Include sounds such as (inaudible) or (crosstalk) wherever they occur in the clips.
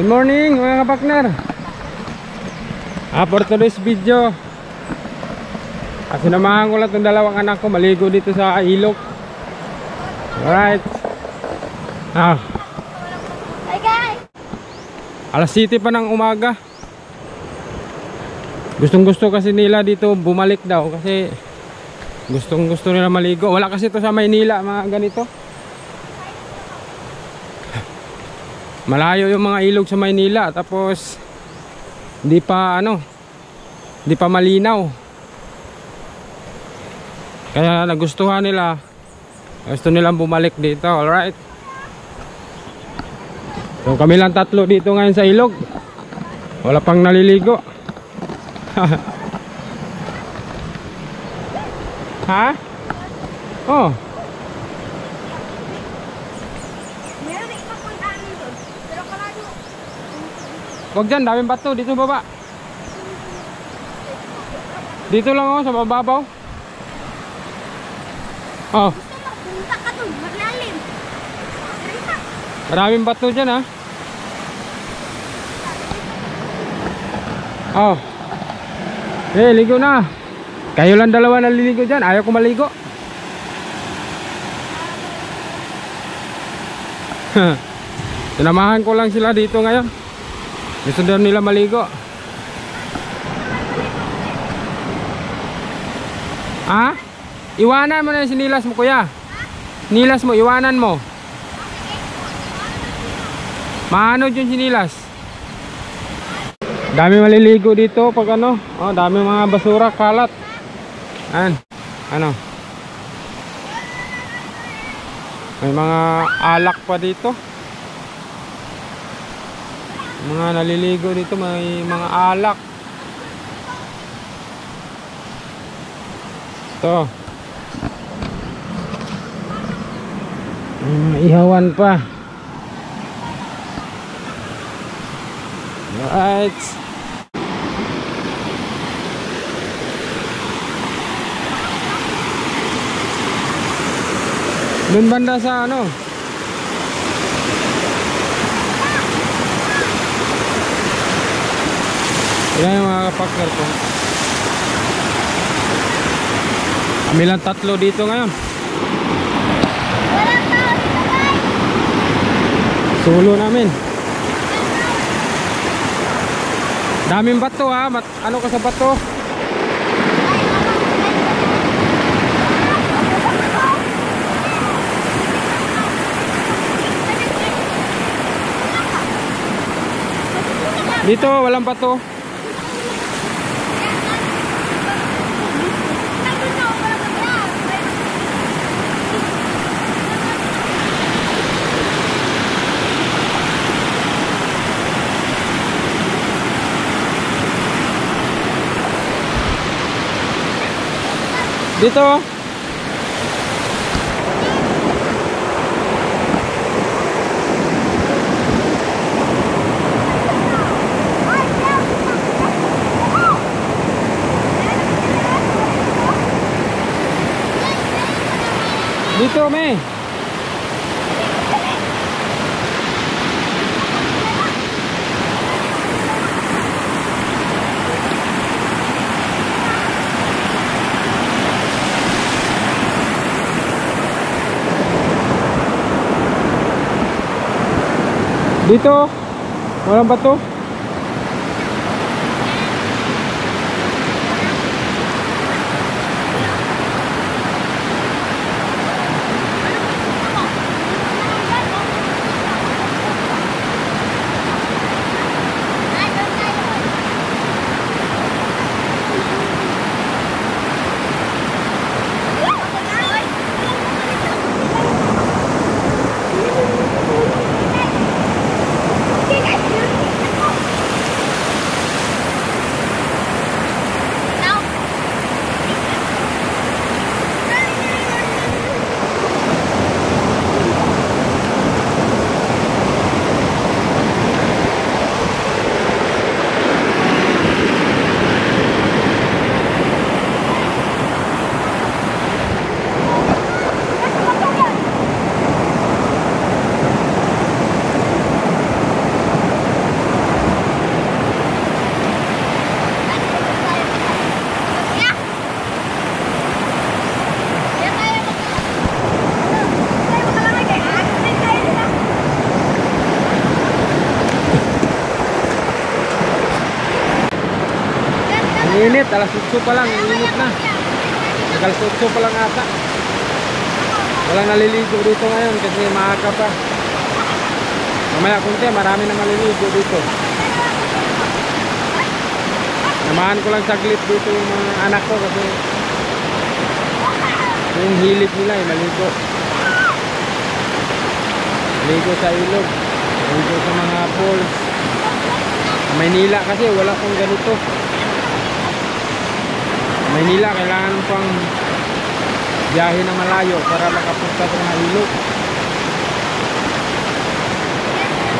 Good morning mga kapakner. Ah, For today's video. Ah, Sinamahan ko lang itong dalawang anak ko Maligo dito sa ilog. Alright. Ah, Hi guys! Alas 7 pa ng umaga. Gustong gusto kasi nila dito bumalik daw Kasi gustong gusto nila maligo. Wala kasi ito sa Maynila mga ganito Malayo yung mga ilog sa Maynila tapos hindi pa ano hindi pa malinaw. Kaya nagustuhan nila. Gusto nilang bumalik dito, alright? So kami lang tatlo dito ngayon sa ilog. Wala pang naliligo. (laughs) ha? Oh, wag dyan, daming bato dito baba. Dito lang oh, sa mababaw. Oh, punta ka doon. Maglalim. Maraming bato dyan ha. Oh. Eh, ligo na. Kayo lang dalawa naliligo dyan. Ayaw ko maligo. Sinamahan ko lang sila dito ngayon. Gusto daw nila maligo. Ha? Iwanan mo na yung sinilas mo kuya. Nilas mo, iwanan mo. Maano yung sinilas? Dami maliligo dito pag ano. Oh, dami mga basura, kalat. An. Ano? May mga alak pa dito. Mga naliligo dito, may mga alak. Ito. Mga ihawan pa. Right. Doon banda sa ano? Yan yung mga kapakner ko. Kami lang tatlo dito ngayon. Sulo namin. Daming bato ha. Mat ano ka sa bato? Dito walang bato. Dito. Dito, me. Dito. Walang bato. Alas 8 pa lang, ang init na. Alas 8 pa lang ata. Walang naliligo dito ngayon kasi maaga pa. Mamaya kunti, marami na maliligo dito. Samahan ko lang saglit dito yung mga anak ko kasi yung hilig nila eh, maligo. Maligo sa ilog. Maligo sa mga falls. Maynila kasi wala pong ganito. Maynila kailangan pang biyahe na malayo para makapunta sa mga ilog.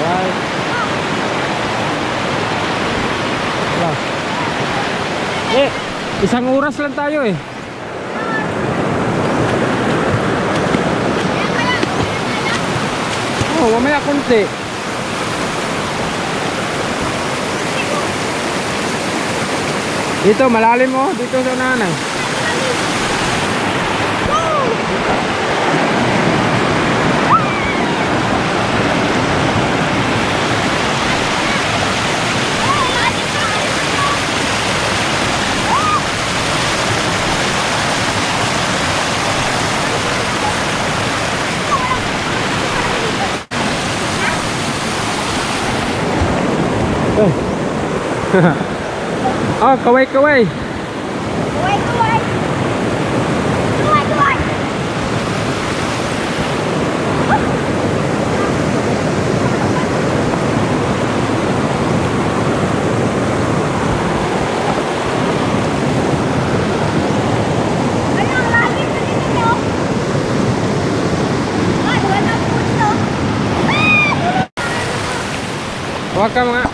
Alright. Eh, isang oras lang tayo eh. Oh, mamaya konti. Dito, malalim oh. Dito sa nanay. Eh. oh, kaway kaway. Kuway, kuway. Kuway, kuway. Ano ang lalim na ninyo? Ay, walang puso. Huwag ka mga.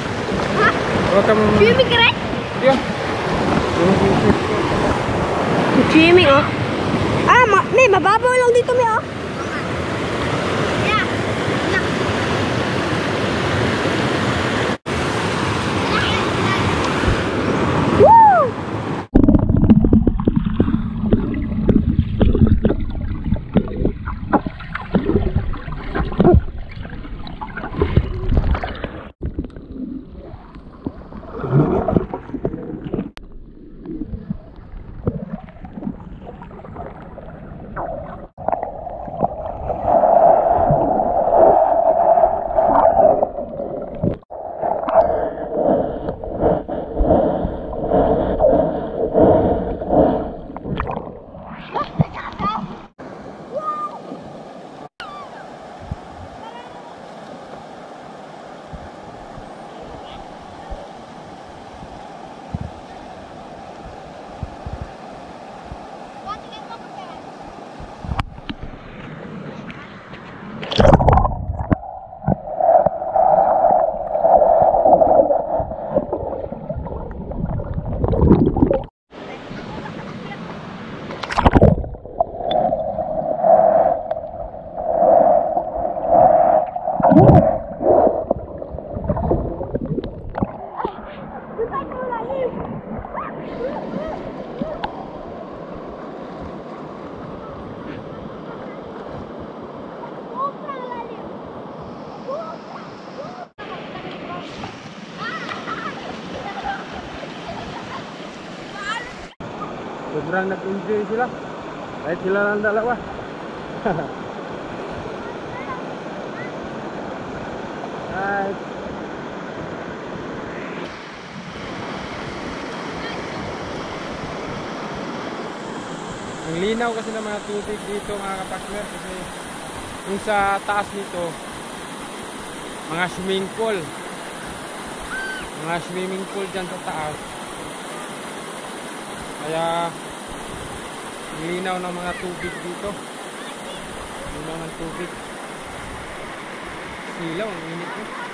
Ha? Huwag ka mga. Swimming ka rin? Yun. Swimming, oh. Ah, ma may mababaw lang dito, may, oh. Yeah. Yeah. Woo! Sobrang nag-enjoy sila. Kahit sila lang dalawa. (laughs) Right. Ang linaw kasi ng mga tubig dito mga kapatner kasi yung sa taas nito mga swimming pool mga swimming pool dyan sa taas kaya linaw ng mga tubig dito. Linaw ng tubig. Silaw ang init eh.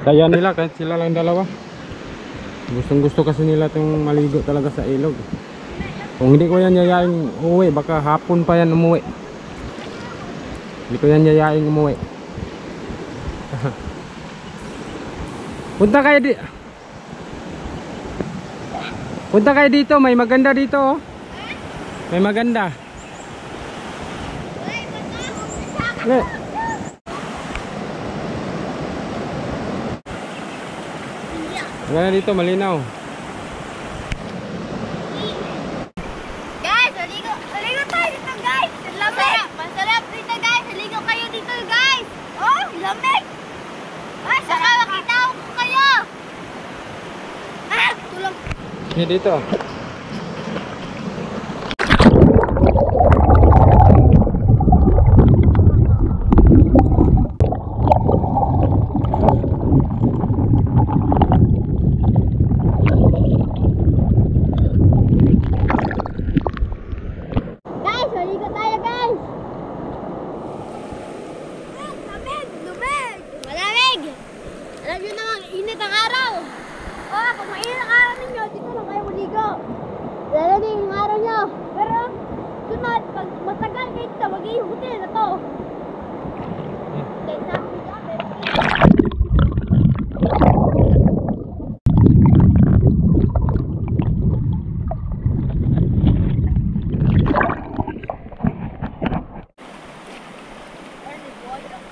saya nila kahit sila lang dalawa. Gustong gusto kasi nila itong maligo talaga sa ilog. Kung hindi ko yan yayain umuwi. Baka hapon pa yan umuwi. Hindi ko yan yayain umuwi. (laughs) Punta kayo di punta kayo dito may maganda dito oh. may maganda Le. Maganda dito, malinaw. Guys, maligo. Maligo tayo dito, guys. Ang Lamig. Masarap dito, guys. Maligo kayo dito, guys. Oh, lamig. Ay, saka makita ko kayo. Ah, tulong. Hindi dito. Guys, maligo tayo, guys. Lamig, lumig. Malamig. Alam nyo naman, init ang araw. Oh, pag mainit ang araw ninyo, dito lang kayo maligo. Lalamig ang araw nyo. Pero, sunod, pag matagal kayo dito, mag-ihutin na to. Okay, sabi namin.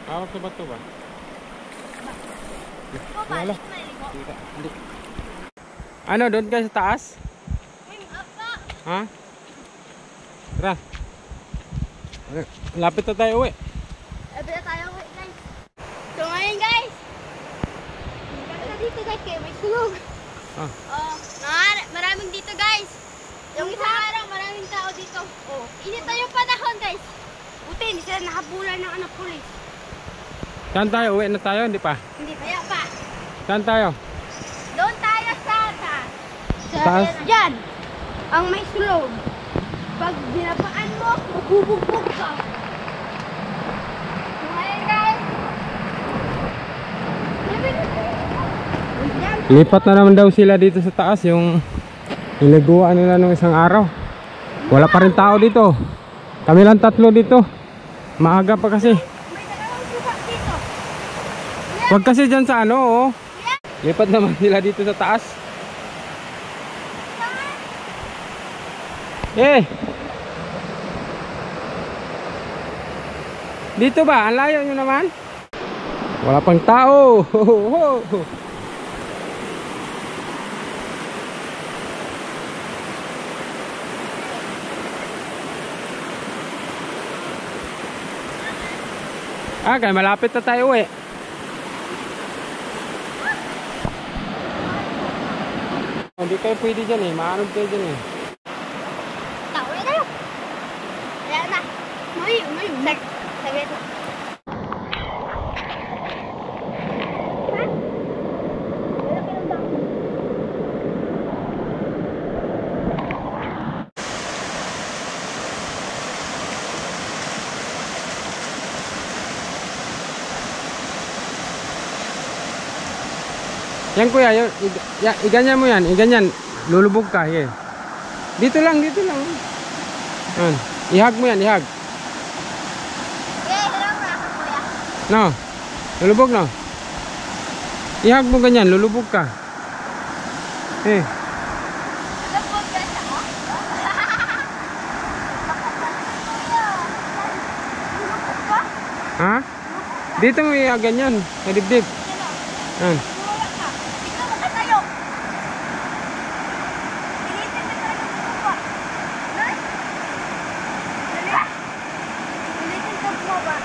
Hawak sa bato ba? Oh, Wala. balik maligo. Hindi. Hindi. Ano, doon kayo sa taas? Ha? Tara. Lapit na tayo uwi. Ebe na tayo ulit, guys. So ngayon, guys. Ganda dito, guys, kaya may sunog. Ah. Oh, mar- maraming dito, guys. Yung isang araw, maraming tao dito. Oh, init na yung panahon, guys. Buti, hindi sila nakabulan ng anak pulis. Saan tayo? Uwi na tayo? Hindi pa. Hindi kaya pa. Saan tayo? Doon tayo sa taas. Sa Taas? Diyan. Ang may sulog. Pag dinapaan mo, mabubugbog ka. Ngayon, guys. Lipat na naman daw sila dito sa taas yung niliguan nila nung isang araw. Wala pa rin tao dito. Kami lang tatlo dito. Maaga pa kasi. Wag kasi dyan sa ano oh. Lipat naman sila dito sa taas. Eh! Dito ba? Ang layo nyo naman? Wala pang tao. Ah, kaya malapit na tayo eh. Hindi kayo pwede dyan eh. Maanod kayo dyan eh. Yan kuya, yun, i- ya, iganyan mo yan, iganyan. Lulubog ka, yeah. Dito lang, dito lang. Yan. Ihag mo yan, ihag. No. Lulubog no. Ihag mo ganyan, lulubog ka. Eh, ha? Dito mo ihag ganyan, sa dibdib. Yan. Wala ka. Ikaw makatayo. Pilitin na tayo sa baba. Nay? Dali. Pilitin ka bumaba.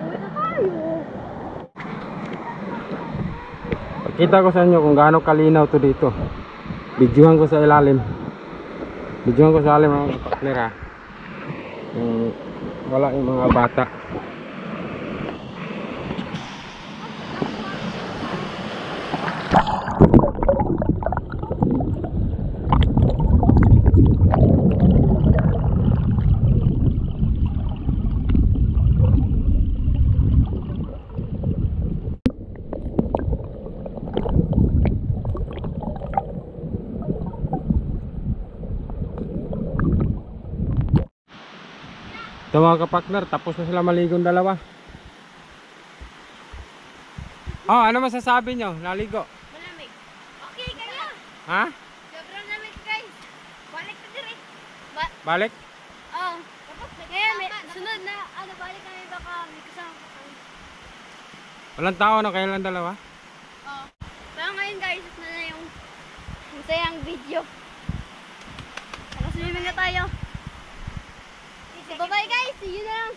Uwi na tayo. Pakita ko sa inyo kung gaano kalinaw to dito. Bidyuhan ko sa ilalim. Bidyuhan ko sa ilalim mga partner ha. Yung wala yung mga bata. Ito mga kapakner, tapos na sila maligong dalawa. Oh, ano masasabi nyo? Naligo. Malamig. Okay Ha? Sobrang lamig guys. Balik na dire. Ba Balik? oh. Ngayon, may sunod na ano balik kami baka may kasama pa kami. Walang tao na kayo lang dalawa? Oh. Pero ngayon guys, ito na yung masayang video. Saka swimming na tayo. So, bye-bye guys. See you na lang.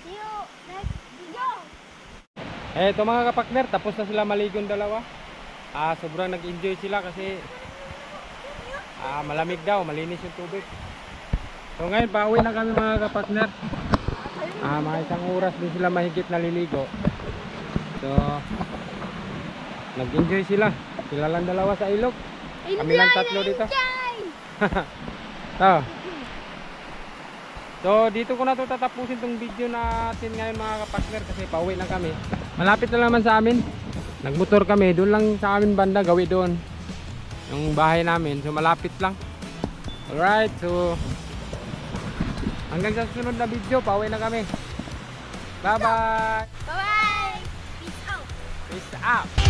See you next video. Eh, ito mga kapakner, tapos na sila maligon dalawa. Ah, sobrang nag-enjoy sila kasi ah, malamig daw, malinis yung tubig. So ngayon, pauwi na kami mga kapakner. Ah, mga isang oras din sila mahigit naliligo. So, nag-enjoy sila. Sila lang dalawa sa ilog. Kami lang tatlo dito. (laughs) So, so dito ko na to tatapusin tong video natin ngayon mga kapakner kasi pauwi na kami. Malapit na naman sa amin. Nagmotor kami, doon lang sa amin banda, gawi doon. Yung bahay namin, so malapit lang. Alright, so hanggang sa susunod na video, pauwi na kami. Bye bye! Bye-bye! Peace out! Peace out!